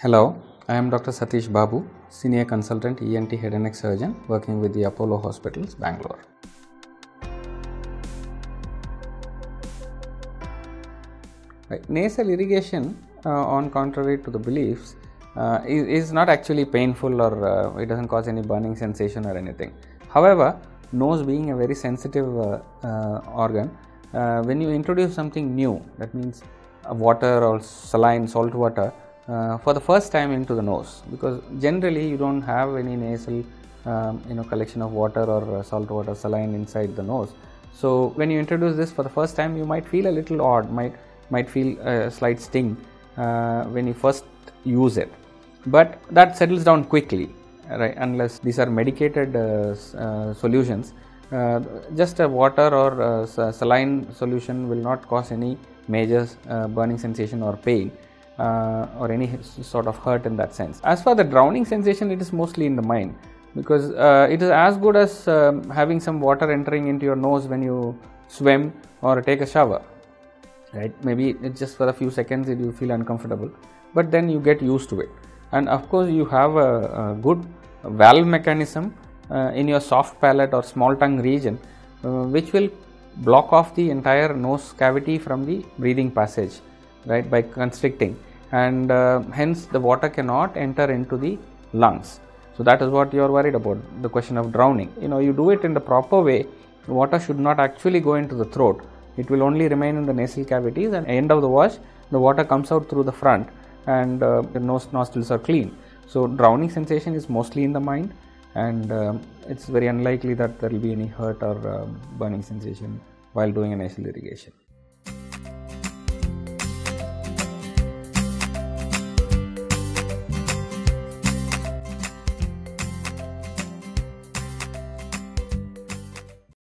Hello, I am Dr. Satish Babu, Senior Consultant ENT Head and Neck Surgeon working with the Apollo Hospitals, Bangalore. Right. Nasal irrigation, uh, on contrary to the beliefs, uh, is, not actually painful or uh, it doesn't cause any burning sensation or anything. However, nose being a very sensitive uh, uh, organ, uh, when you introduce something new, that means water or saline, salt water, for the first time into the nose, because generally you don't have any nasal um, you know collection of water or salt water saline inside the nose. So when you introduce this for the first time you might feel a little odd might might feel a slight sting uh, when you first use it. But that settles down quickly right? Unless these are medicated uh, uh, solutions uh, just a water or uh, saline solution will not cause any major uh, burning sensation or pain or any sort of hurt in that sense. As for the drowning sensation it is mostly in the mind because uh, it is as good as um, having some water entering into your nose when you swim or take a shower right? Maybe it's just for a few seconds you feel uncomfortable but then you get used to it. And of course you have a, a good valve mechanism uh, in your soft palate or small tongue region uh, which will block off the entire nose cavity from the breathing passage right by constricting. And uh, hence the water cannot enter into the lungs. So that is what you are worried about the question of drowning. You know you do it in the proper way water should not actually go into the throat. It will only remain in the nasal cavities and end of the wash the water comes out through the front and uh, the nose nostrils are clean. So drowning sensation is mostly in the mind and uh, it's very unlikely that there will be any hurt or uh, burning sensation while doing a nasal irrigation